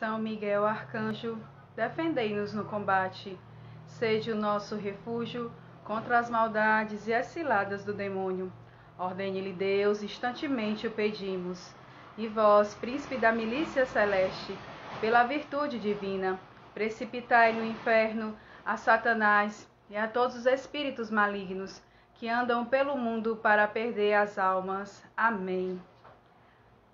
São Miguel Arcanjo, defendei-nos no combate. Sede o nosso refúgio contra as maldades e as ciladas do demônio. Ordene-lhe Deus, instantemente o pedimos. E vós, príncipe da milícia celeste, pela virtude divina, precipitai no inferno a Satanás e a todos os espíritos malignos que andam pelo mundo para perder as almas. Amém.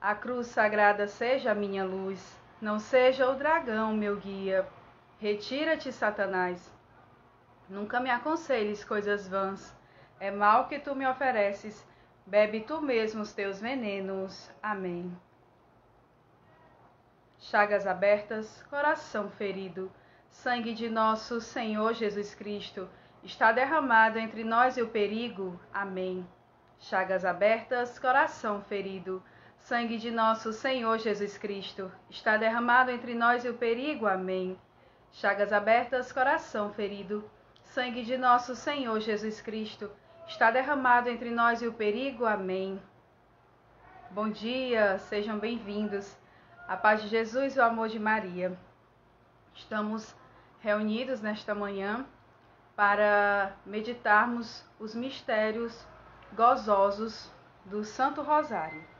A cruz sagrada seja a minha luz, não seja o dragão meu guia. Retira-te, Satanás. Nunca me aconselhes coisas vãs. É mal que tu me ofereces. Bebe tu mesmo os teus venenos. Amém. Chagas abertas, coração ferido, sangue de nosso Senhor Jesus Cristo está derramado entre nós e o perigo. Amém. Chagas abertas, coração ferido, sangue de nosso Senhor Jesus Cristo está derramado entre nós e o perigo. Amém. Chagas abertas, coração ferido, sangue de nosso Senhor Jesus Cristo está derramado entre nós e o perigo. Amém. Bom dia, sejam bem-vindos. A paz de Jesus e o amor de Maria. Estamos reunidos nesta manhã para meditarmos os mistérios gozosos do Santo Rosário.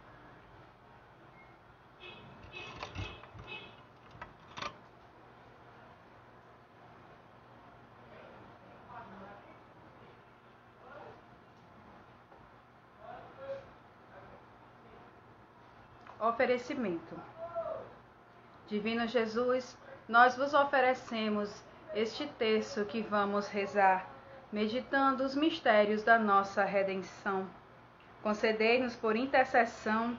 Oferecimento. Divino Jesus, nós vos oferecemos este texto que vamos rezar, meditando os mistérios da nossa redenção. Concedei-nos por intercessão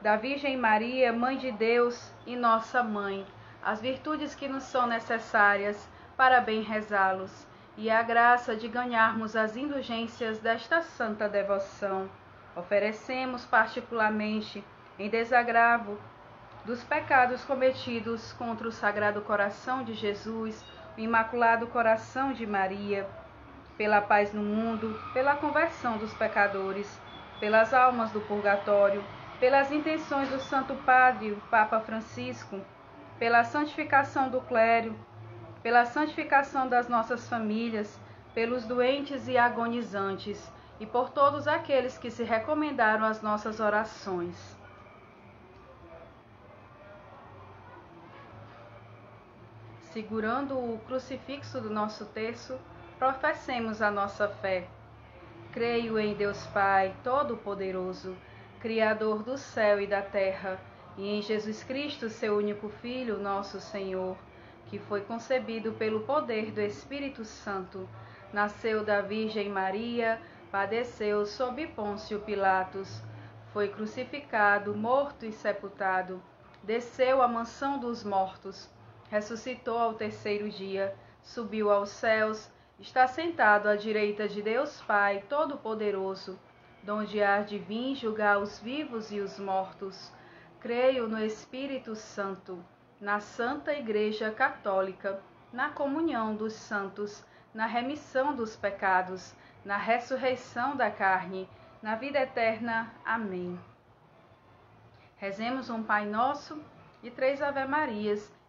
da Virgem Maria, Mãe de Deus e nossa Mãe, as virtudes que nos são necessárias para bem rezá-los e a graça de ganharmos as indulgências desta santa devoção. Oferecemos particularmente em desagravo dos pecados cometidos contra o Sagrado Coração de Jesus, o Imaculado Coração de Maria, pela paz no mundo, pela conversão dos pecadores, pelas almas do purgatório, pelas intenções do Santo Padre, o Papa Francisco, pela santificação do clero, pela santificação das nossas famílias, pelos doentes e agonizantes, e por todos aqueles que se recomendaram às nossas orações. Segurando o crucifixo do nosso terço, professemos a nossa fé. Creio em Deus Pai Todo-Poderoso, Criador do céu e da terra, e em Jesus Cristo, seu único Filho, nosso Senhor, que foi concebido pelo poder do Espírito Santo, nasceu da Virgem Maria, padeceu sob Pôncio Pilatos, foi crucificado, morto e sepultado, desceu à mansão dos mortos ressuscitou ao terceiro dia, subiu aos céus, está sentado à direita de Deus Pai Todo-Poderoso, donde há de vir julgar os vivos e os mortos. Creio no Espírito Santo, na Santa Igreja Católica, na comunhão dos santos, na remissão dos pecados, na ressurreição da carne, na vida eterna. Amém. Rezemos um Pai Nosso e três Ave-Marias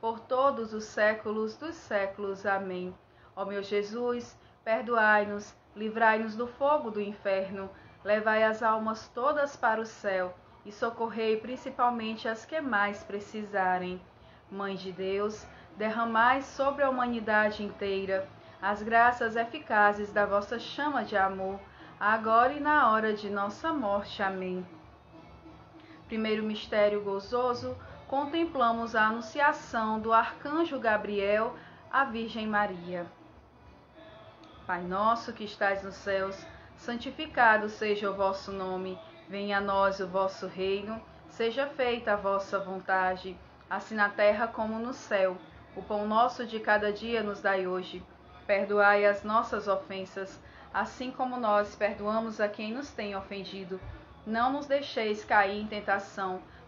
por todos os séculos dos séculos. Amém. Ó meu Jesus, perdoai-nos, livrai-nos do fogo do inferno, levai as almas todas para o céu e socorrei principalmente as que mais precisarem. Mãe de Deus, derramai sobre a humanidade inteira as graças eficazes da vossa chama de amor, agora e na hora de nossa morte. Amém. Primeiro mistério gozoso, contemplamos a anunciação do arcanjo Gabriel à Virgem Maria. Pai nosso que estais nos céus, santificado seja o vosso nome, venha a nós o vosso reino, seja feita a vossa vontade, assim na terra como no céu. O pão nosso de cada dia nos dai hoje. Perdoai as nossas ofensas, assim como nós perdoamos a quem nos tem ofendido. Não nos deixeis cair em tentação,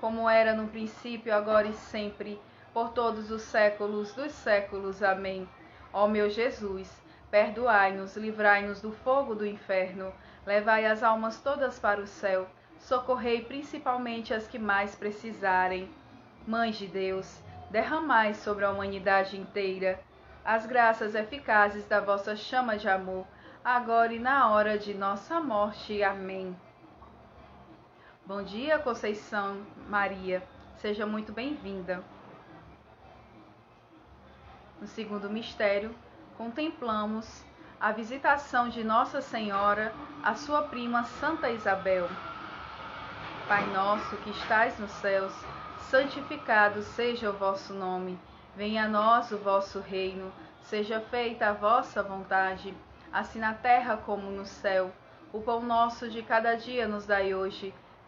como era no princípio, agora e sempre, por todos os séculos dos séculos. Amém. Ó meu Jesus, perdoai-nos, livrai-nos do fogo do inferno, levai as almas todas para o céu, socorrei principalmente as que mais precisarem. Mãe de Deus, derramai sobre a humanidade inteira as graças eficazes da vossa chama de amor, agora e na hora de nossa morte. Amém. Bom dia, Conceição Maria. Seja muito bem-vinda. No segundo mistério, contemplamos a visitação de Nossa Senhora à sua prima Santa Isabel. Pai nosso que estais nos céus, santificado seja o vosso nome. Venha a nós o vosso reino, seja feita a vossa vontade, assim na terra como no céu. O pão nosso de cada dia nos dai hoje.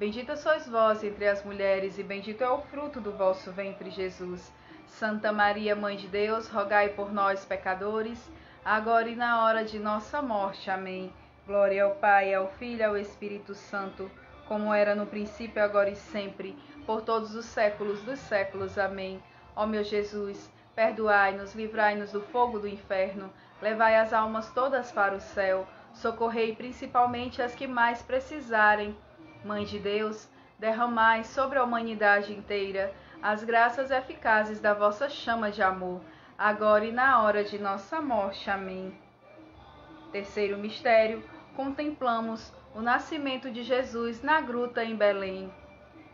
Bendita sois vós entre as mulheres, e bendito é o fruto do vosso ventre, Jesus. Santa Maria, Mãe de Deus, rogai por nós, pecadores, agora e na hora de nossa morte. Amém. Glória ao Pai, ao Filho e ao Espírito Santo, como era no princípio, agora e sempre por todos os séculos dos séculos. Amém. Ó meu Jesus, perdoai-nos, livrai-nos do fogo do inferno, levai as almas todas para o céu, socorrei principalmente as que mais precisarem. Mãe de Deus, derramai sobre a humanidade inteira as graças eficazes da vossa chama de amor, agora e na hora de nossa morte. Amém. Terceiro mistério, contemplamos o nascimento de Jesus na gruta em Belém.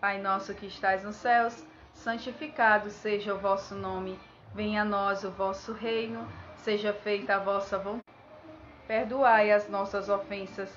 Pai nosso que estais nos céus, santificado seja o vosso nome. Venha a nós o vosso reino, seja feita a vossa vontade. Perdoai as nossas ofensas,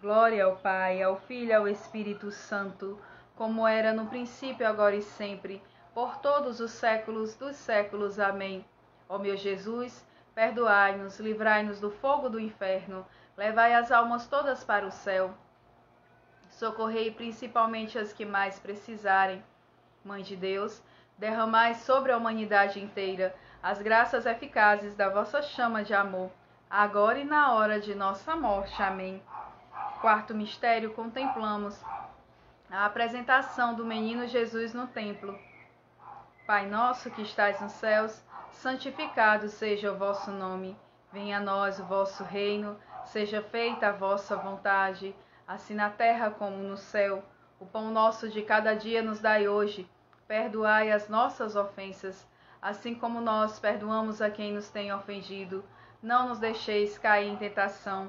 Glória ao Pai, ao Filho e ao Espírito Santo, como era no princípio, agora e sempre, por todos os séculos dos séculos. Amém. Ó meu Jesus, perdoai-nos, livrai-nos do fogo do inferno, levai as almas todas para o céu. Socorrei principalmente as que mais precisarem. Mãe de Deus, derramai sobre a humanidade inteira as graças eficazes da vossa chama de amor, agora e na hora de nossa morte. Amém. Quarto mistério, contemplamos a apresentação do menino Jesus no templo. Pai nosso que estais nos céus, santificado seja o vosso nome. Venha a nós o vosso reino, seja feita a vossa vontade, assim na terra como no céu. O pão nosso de cada dia nos dai hoje. Perdoai as nossas ofensas, assim como nós perdoamos a quem nos tem ofendido. Não nos deixeis cair em tentação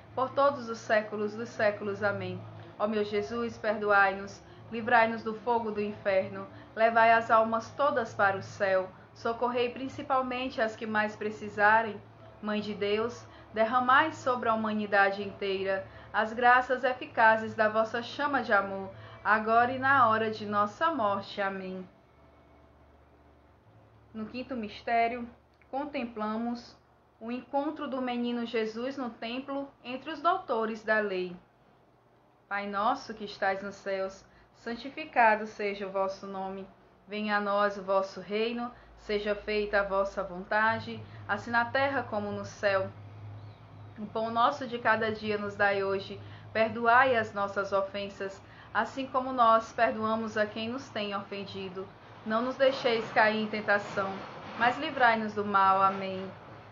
por todos os séculos dos séculos. Amém. Ó meu Jesus, perdoai-nos, livrai-nos do fogo do inferno, levai as almas todas para o céu, socorrei principalmente as que mais precisarem. Mãe de Deus, derramai sobre a humanidade inteira as graças eficazes da vossa chama de amor agora e na hora de nossa morte. Amém. No quinto mistério, contemplamos o encontro do menino Jesus no templo entre os doutores da lei. Pai nosso que estais nos céus, santificado seja o vosso nome. Venha a nós o vosso reino, seja feita a vossa vontade, assim na terra como no céu. O pão nosso de cada dia nos dai hoje, perdoai as nossas ofensas, assim como nós perdoamos a quem nos tem ofendido. Não nos deixeis cair em tentação, mas livrai-nos do mal. Amém.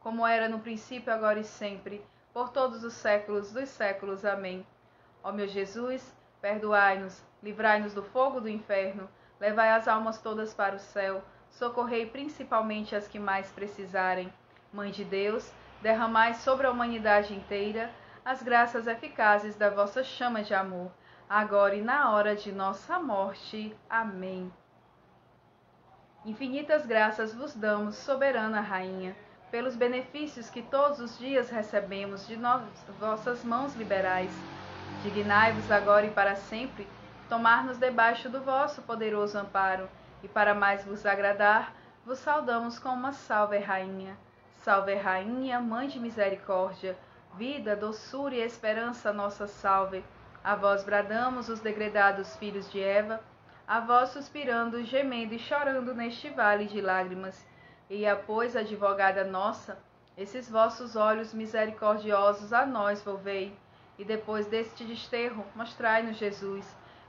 como era no princípio, agora e sempre, por todos os séculos dos séculos. Amém. Ó meu Jesus, perdoai-nos, livrai-nos do fogo do inferno, levai as almas todas para o céu, socorrei principalmente as que mais precisarem. Mãe de Deus, derramai sobre a humanidade inteira as graças eficazes da vossa chama de amor agora e na hora de nossa morte. Amém. Infinitas graças vos damos, soberana Rainha, pelos benefícios que todos os dias recebemos de vossas mãos liberais. Dignai-vos agora e para sempre tomar-nos debaixo do vosso poderoso amparo, e para mais vos agradar, vos saudamos com uma salve, Rainha. Salve, Rainha, Mãe de Misericórdia, vida, doçura e esperança, nossa salve. A vós bradamos os degredados filhos de Eva, a vós suspirando, gemendo e chorando neste vale de lágrimas. E a pois, advogada nossa, esses vossos olhos misericordiosos a nós volvei, e depois deste desterro, mostrai-nos Jesus.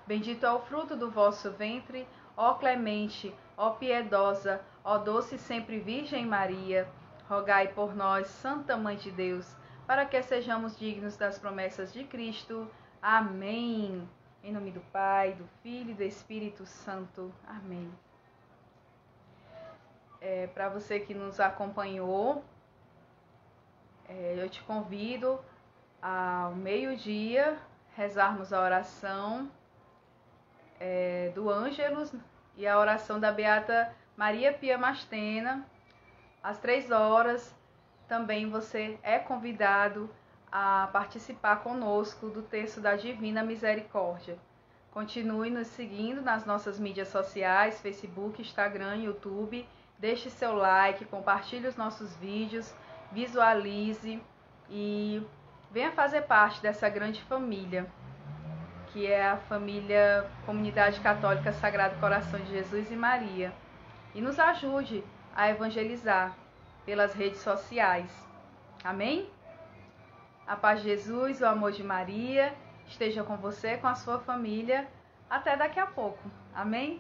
Bendito é o fruto do vosso ventre, ó clemente, ó piedosa, ó doce sempre Virgem Maria. Rogai por nós, Santa Mãe de Deus, para que sejamos dignos das promessas de Cristo. Amém. Em nome do Pai, do Filho e do Espírito Santo. Amém é, para você que nos acompanhou, é, eu te convido ao meio-dia rezarmos a oração é, do Ângelus e a oração da Beata Maria Pia Mastena. Às três horas, também você é convidado a participar conosco do texto da Divina Misericórdia. Continue nos seguindo nas nossas mídias sociais, Facebook, Instagram, YouTube Deixe seu like, compartilhe os nossos vídeos, visualize e venha fazer parte dessa grande família, que é a família Comunidade Católica Sagrado Coração de Jesus e Maria. E nos ajude a evangelizar pelas redes sociais. Amém? A paz de Jesus, o amor de Maria esteja com você, com a sua família. Até daqui a pouco. Amém?